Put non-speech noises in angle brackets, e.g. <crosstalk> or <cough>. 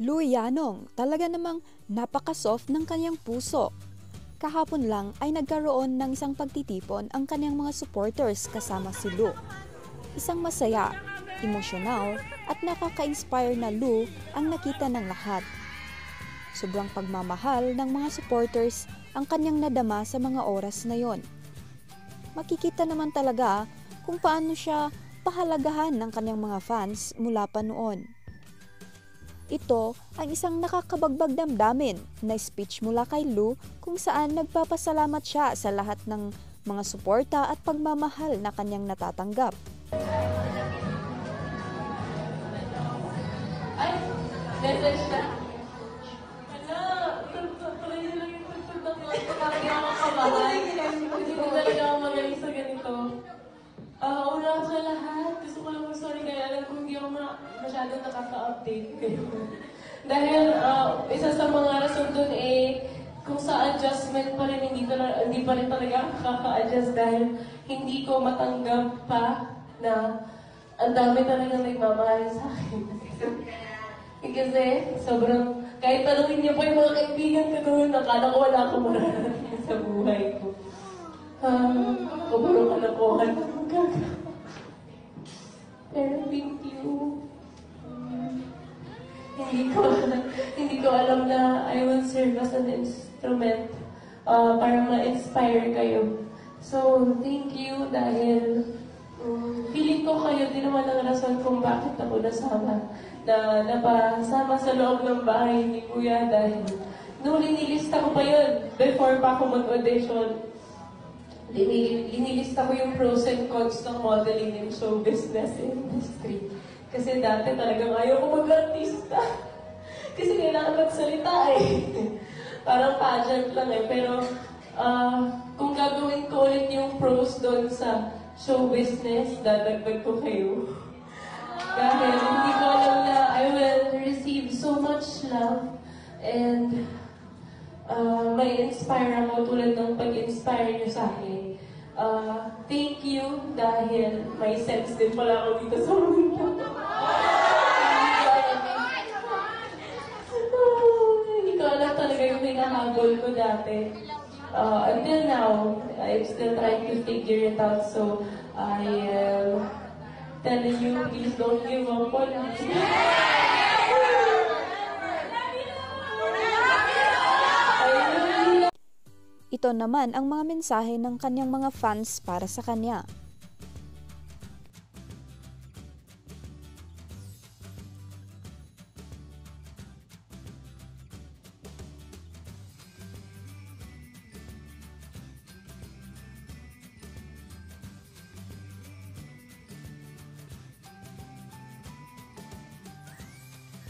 Louie Yanong, talaga namang napaka-soft ng kanyang puso. Kahapon lang ay nagkaroon ng isang pagtitipon ang kanyang mga supporters kasama si Lou. Isang masaya, emosyonal at nakaka-inspire na Lou ang nakita ng lahat. Sobrang pagmamahal ng mga supporters ang kanyang nadama sa mga oras na yon. Makikita naman talaga kung paano siya pahalagahan ng kanyang mga fans mula pa noon. Ito ang isang nakakabagbag damdamin na speech mula kay Lou kung saan nagpapasalamat siya sa lahat ng mga suporta at pagmamahal na kanyang natatanggap. Ay, message na. Hala, tuloy na lang yung pagtugtog mo. Parang ako kabahan. Hindi ganito. Ah, una sa lahat, gusto ko lang mag-sorry kaya alam ko hindi ako ma- masyadong nakaka-update kayo. <laughs> Dahil ah, isa sa mga rason dun eh, kung sa adjustment pa rin, hindi, tala, hindi pa rin talaga kaka-adjust dahil hindi ko matanggap pa na ang dami talaga nagmamahal sa akin. <laughs> Kasi sobrang, kahit tanungin niyo po yung mga kaibigan ko doon, nakala ko wala akong mararating sa buhay ko. Um, sobrang kalokohan ang gagawin. Hindi ko, hindi ko alam na I will serve as an instrument uh, para ma-inspire kayo. So, thank you dahil um, feeling ko kayo din naman ang rason kung bakit ako nasama na napasama sa loob ng bahay ni Kuya dahil nung linilista ko pa yun before pa ako mag-audition Lini- Linilista ko yung pros and cons ng modeling and show business industry. Kasi dati talagang ayaw ko mag-artista. <laughs> Kasi kailangan magsalita eh. <laughs> Parang pageant lang eh. Pero ah, kung gagawin ko ulit yung pros doon sa show business, dadagdag ko kayo. Dahil hindi ko alam na I will receive so much love and uh, may inspire ako tulad ng pag-inspire niyo sa akin. Uh, thank you dahil may sense din pala ako dito sa mundo. <laughs> Hindi ko alam yung hinahabol ko dati. Uh, until now, I'm still trying to figure it out. So, I am telling you, please don't give up on me. Ito naman ang mga mensahe ng kanyang mga fans para sa kanya.